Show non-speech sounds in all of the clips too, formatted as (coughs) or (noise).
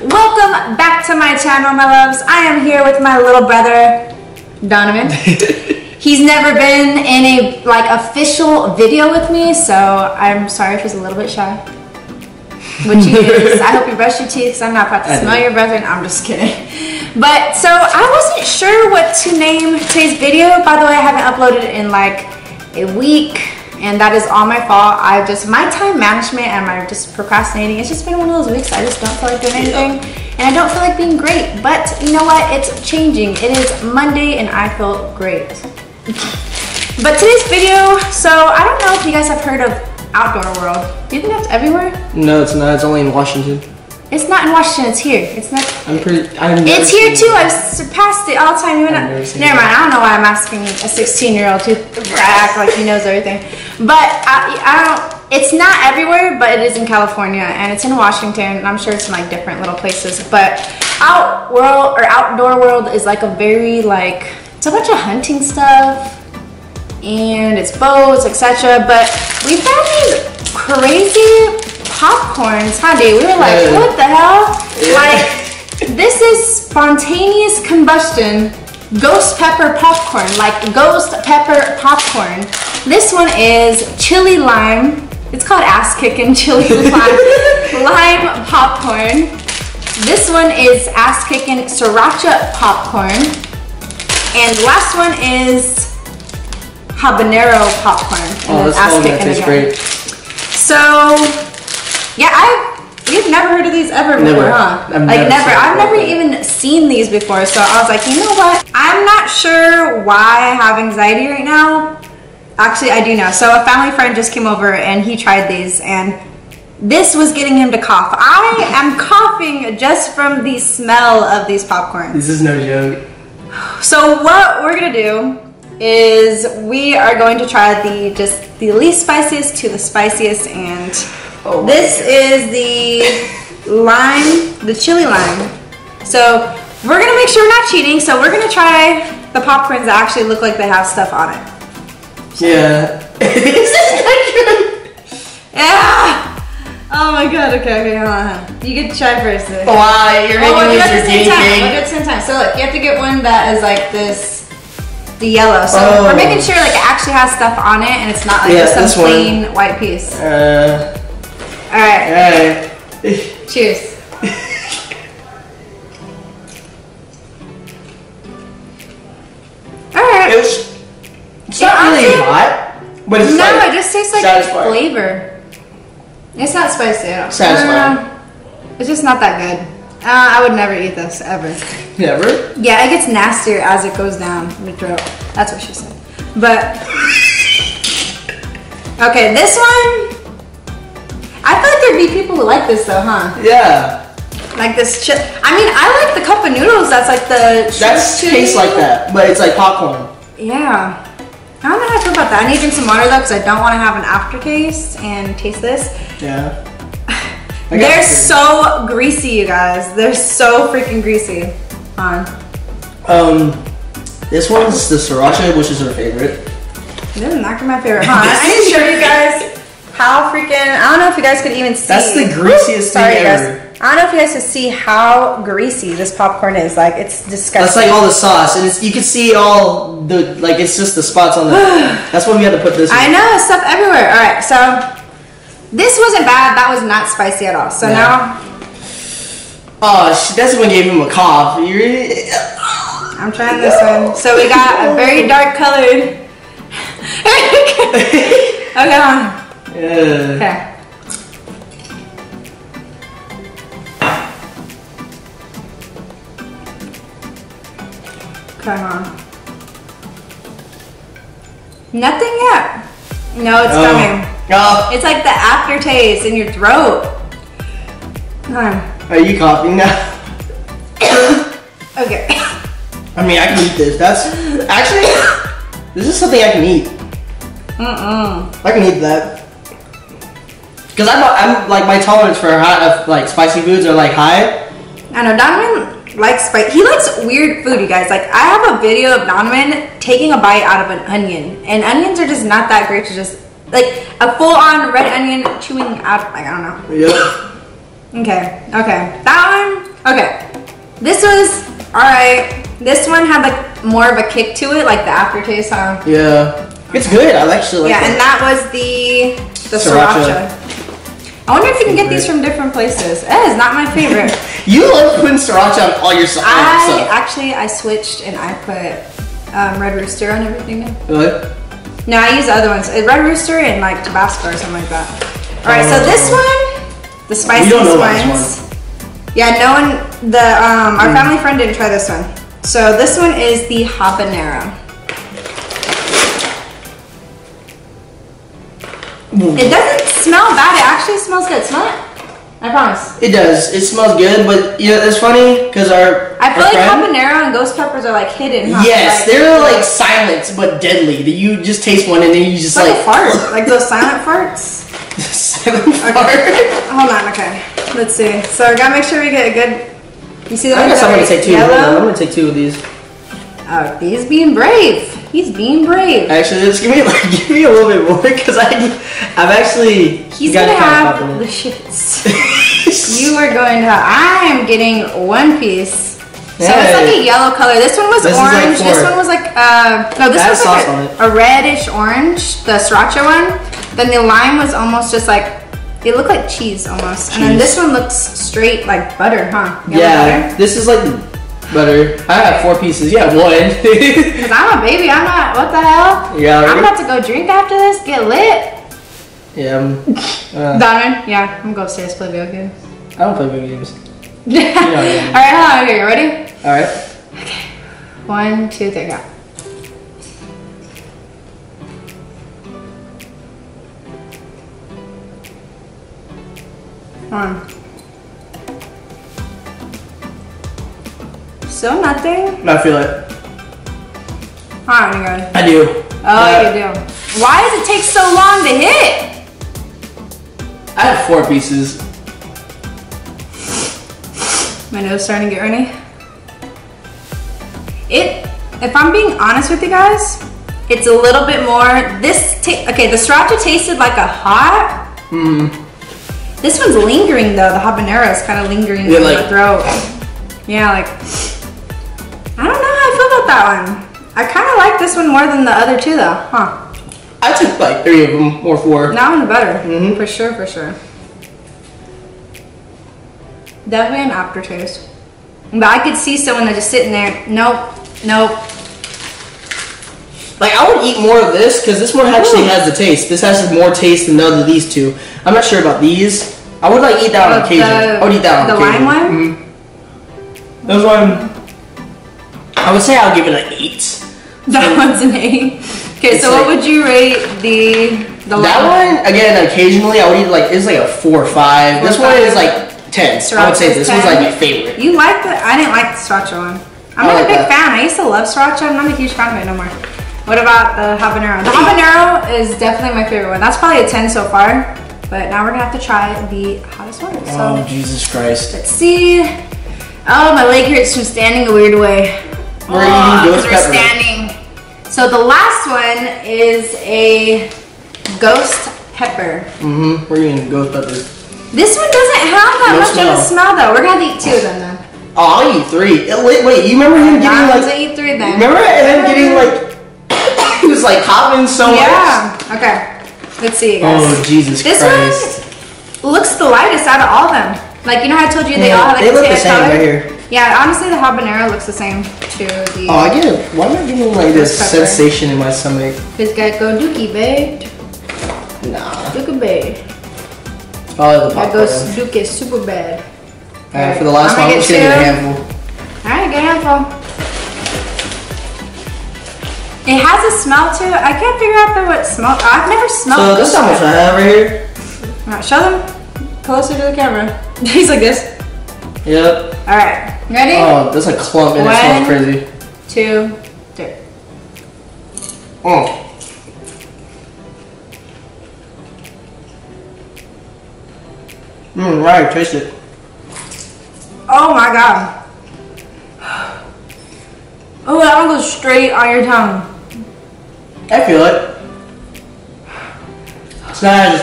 Welcome back to my channel, my loves. I am here with my little brother, Donovan. (laughs) he's never been in a like official video with me, so I'm sorry if he's a little bit shy. Which he (laughs) is. I hope you brush your teeth because I'm not about to smell your breath. And I'm just kidding. But so I wasn't sure what to name today's video. By the way, I haven't uploaded it in like a week and that is all my fault. I just, my time management and my just procrastinating, it's just been one of those weeks I just don't feel like doing anything and I don't feel like being great. But you know what? It's changing. It is Monday and I feel great. but today's video, so I don't know if you guys have heard of Outdoor World. Do you think that's everywhere? No, it's not. It's only in Washington. It's not in Washington. It's here. It's not. I'm pretty. I've it's here too. I've surpassed it all the time. Even never, never mind. I don't know why I'm asking a 16 year old to act like he knows everything. But I, I don't. It's not everywhere, but it is in California and it's in Washington. And I'm sure it's in like different little places. But out world or outdoor world is like a very like it's a bunch of hunting stuff and it's boats, etc. But we found these crazy popcorns, huh, dude? We were like, yeah. what the hell? Yeah. Like, this is spontaneous combustion ghost pepper popcorn, like ghost pepper popcorn. This one is chili lime. It's called ass kicking chili (laughs) lime, lime popcorn. This one is ass kicking sriracha popcorn. And last one is habanero popcorn. Oh, that's ass kicking tastes great. So yeah, I we've never heard of these ever before, never. huh? I've like never. never. I've never even seen these before. So I was like, you know what? I'm not sure why I have anxiety right now. Actually, I do know. So a family friend just came over and he tried these and this was getting him to cough. I am coughing just from the smell of these popcorns. This is no joke. So what we're gonna do is we are going to try the just the least spiciest to the spiciest and Oh this is the lime, the chili lime. So we're gonna make sure we're not cheating. So we're gonna try the popcorns that actually look like they have stuff on it. Yeah. (laughs) yeah. Oh my god. Okay. Okay. Hold on. You get to try first. Okay. Wow. You're making oh, this your guinea pig. We'll do it at the same time. So look, you have to get one that is like this the yellow. So oh. we're making sure like it actually has stuff on it and it's not like yeah, just some plain one. white piece. Uh, all right. All right. Cheers. But it's no, like it just tastes like satisfying. flavor. It's not spicy at all. Satisfying. It's just not that good. Uh, I would never eat this ever. Never? Yeah, it gets nastier as it goes down the throat. That's what she said. But okay, this one I feel like there'd be people who like this though, huh? Yeah. Like this chip. I mean, I like the cup of noodles that's like the That tastes like that, but it's like popcorn. Yeah. I don't know how I feel about that. I need to drink some water though because I don't want to have an aftertaste and taste this. Yeah. (laughs) They're so greasy, you guys. They're so freaking greasy. On. Um, this one's the sriracha, which is her favorite. This is not my favorite, huh? I need to show you guys how freaking, I don't know if you guys could even see. That's the greasiest Sorry, thing ever. Guys. I don't know if you guys can see how greasy this popcorn is. Like, it's disgusting. That's like all the sauce, and it's, you can see all the, like, it's just the spots on the, (sighs) that's why we had to put this I know, stuff everywhere. All right, so this wasn't bad. That was not spicy at all. So yeah. now. Oh, that's what gave him a cough. You really... (sighs) I'm trying this one. So we got a very dark colored. (laughs) (laughs) okay, on. Yeah. Okay. Nothing yet. No, it's oh. coming. Oh. It's like the aftertaste in your throat. Are you coughing now? (coughs) okay. I mean, I can eat this. That's actually, this is something I can eat. Mm-mm. I can eat that. Because I'm, I'm like my tolerance for hot, like spicy foods are like high. I know Donovan likes spice. He likes weird food, you guys. Like I have a video of Donovan taking a bite out of an onion, and onions are just not that great to just like a full-on red onion chewing out. Like I don't know. Yeah. Okay. Okay. That one. Okay, this was all right. This one had like more of a kick to it, like the aftertaste, huh? Yeah. It's good. I actually like yeah, it. and that was the the Sriracha. sriracha. I wonder if you can get these from different places. Eh, it's not my favorite. (laughs) You love putting sriracha on all your so- I stuff. actually I switched and I put um, Red Rooster on everything now. Really? No, I use the other ones. Uh, Red Rooster and like Tabasco or something like that. All right, so this one, the spiciest don't know this ones. Yeah, no one. The um, our family friend didn't try this one. So this one is the habanero. It doesn't smell bad. It actually smells good. Smell it. I promise. It does. It smells good, but yeah, it's funny because our I feel our like friend, habanero and ghost peppers are like hidden. Huh? Yes, Like- they're like silent but deadly. That you just taste one and then you just like, like fart, (laughs) like those silent farts. silent fart. Hold on, okay. Let's see. So we gotta make sure we get a good. You see the I guess I'm gonna take two. I'm gonna take two of these. Oh, he's being brave. He's being brave. Actually, just give me (laughs) like give me a little bit more because I I've actually He's gonna have the it. (laughs) shits. you are going to. I am getting one piece. So it's like a yellow color. This one was This is like orange. this one was like uh no. This was like a, a reddish orange. The sriracha one. Then the lime was almost just like it looked like cheese almost. And then this one looks straight like butter, huh? Yellow yeah, butter? this is like butter. I have four pieces. Yeah, one. (laughs) Cause I'm a baby. I'm not. What the hell? Yeah, I'm about to go drink after this. Get lit. yeah, um, uh, Donovan. Yeah, I'm gonna go upstairs play video games. I don't play video games. (laughs) All right, hold on. Okay, you ready? All right. Okay. One, two, three, go. One. So nothing. I feel it. You guys. I do. Oh, Uh, you do. Why does it take so long to hit? I have four pieces. My nose starting to get runny. It, if I'm being honest with you guys, it's a little bit more. This okay, the sriracha tasted like a hot. Mm. This one's lingering though. The habanero is kind of lingering Yeah, in like- the throat. Yeah, like I don't know how I feel about that one. I kind of like this one more than the other two though, huh? I took like three of them or four. That one's better, mm -hmm. for sure, for sure. Definitely an aftertaste. But I could see someone that's just sitting there. Nope, nope. Like I would eat more of this because this one actually Ooh. has the taste. This has more taste than the other these two. I'm not sure about these. I would like eat that on Oh, occasion. the- I would eat that on the occasion. lime one? Mhm. Those one. I would say I'll give it an eight. (laughs) That one's an eight. Okay, so what like- would you rate the the That lime? one again, occasionally I would eat like it's like a four or five. Four this or one is like ten. I would say this one's 10. like my favorite. You like the? I didn't like the sriracha one. I'm not like a big that. fan. I used to love sriracha. I'm not a huge fan of it no more. What about the habanero? The habanero is definitely my favorite one. That's probably a 10 so far. But now we're gonna have to try the hottest one. So Oh Jesus Christ! let's see. Oh, my leg hurts from standing a weird way. We're Oh, eating 'cause ghost we're standing. So the last one is a ghost pepper. Mm-hmm. We're eating ghost peppers. This one doesn't have that No much of a smell though. We're gonna have to eat two of them then. Oh, I'll eat three. Uh, Wait, wait. You remember him getting one's like? a eat three then. Remember him getting like? he was like hopping so much. Yeah. Okay. Let's see, guys. Oh Jesus this Christ! This one looks the lightest out of all of them. Like you know, how I told you they Yeah, all have like they the look the same color. right here. Yeah, honestly, the habanero looks the same to the. Oh, I get it. Why am I getting like this pepper. sensation in my stomach? This guy go Dookie babe, Nah. Dookie babe. Probably the That goes Dookie super bad. Alright, for the last I'm one, gonna I'm just get gonna get a handful. All right, get a handful. It has a smell to it. I can't figure out the what smell. I've never smelled. So this is how much I have right here. Alright, show them closer to the camera. (laughs) He's like this. Yep. All right, ready? Oh, that's a clump and it smells crazy. Two, three. Oh. Mmm, right, taste it. Oh my god. Oh, that one goes straight on your tongue. I feel it. It's not.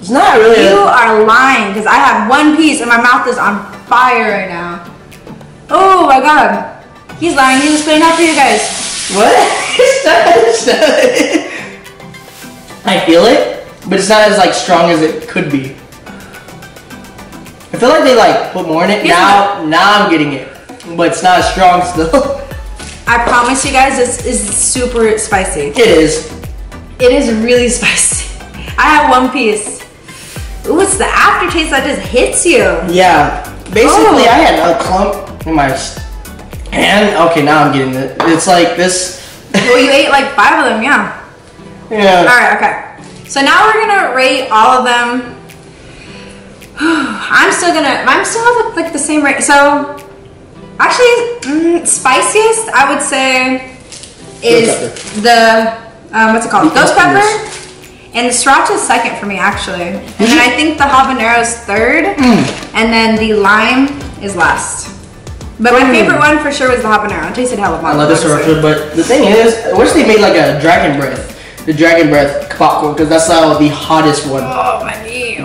It's not really. You A, are lying because I have one piece and my mouth is on fire right now. Oh my god. He's lying. He was putting out for you guys. What? (laughs) It's not- it's not- (laughs) I feel it, but it's not as like strong as it could be. I feel like they like put more in it. Here's now, now I'm getting it, but it's not as strong still. (laughs) I promise you guys, this is super spicy. it is. It is really (laughs) spicy. I have one piece. Ooh, it's the aftertaste that just hits you. Yeah. Basically, Oh. I had a clump in my hand. Okay, now I'm getting it. It's like this. (laughs) Well, you ate like five of them, yeah. yeah. All right, okay. So now we're gonna rate all of them. (gasps) I'm still gonna, I'm still at like the same rate. So actually, mm, spiciest I would say is the um, what's it called? Ghost pepper. And the sriracha is second for me actually, and then I think the habanero is third, Mm. and then the lime is last. But my Mm. favorite one for sure was the habanero. It tasted hella I bomb. love this obviously. sriracha, but the thing is, I wish they made like a dragon breath. The dragon breath popcorn, because that's uh, the hottest one. Oh my.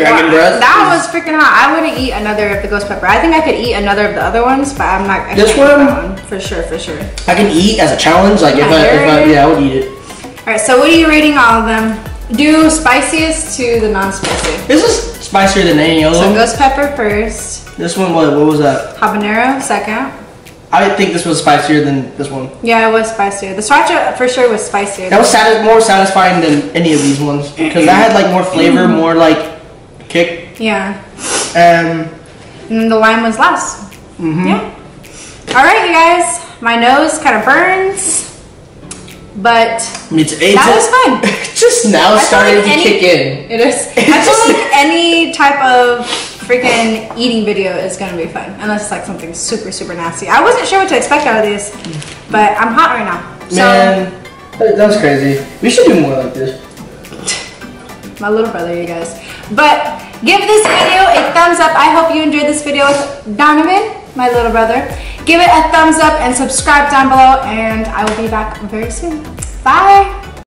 Dragon breath That was freaking hot. I wouldn't eat another of the ghost pepper. I think I could eat another of the other ones, but I'm not. I This one- one for sure, for sure. I can eat as a challenge. Like if I, if I, Yeah. I would eat it. All right. So what are you rating all of them? Do spiciest to the non-spicy. This is spicier than any of So them. ghost pepper first, This one, what, what was that? habanero second. I think this was spicier than this one. Yeah, it was spicier. The sriracha for sure was spicier. That was satis- more satisfying than any of these ones because that had like more flavor, mm-hmm. more like kick, Yeah. and And the lime was last. Mm-hmm. Yeah. All right, you guys. My nose kind of burns, but it's, it's That was fun. (laughs) just now I starting like to any- kick in. (laughs) It is. I feel (laughs) like any type of freaking eating video is gonna be fun, unless it's like something super, super nasty. I wasn't sure what to expect out of these, but I'm hot right now. So, Man, that was crazy. We should do more like this. my little brother, you guys. But give this video a thumbs up. I hope you enjoyed this video with Donovan, my little brother. Give it a thumbs up and subscribe down below, and I will be back very soon. Bye.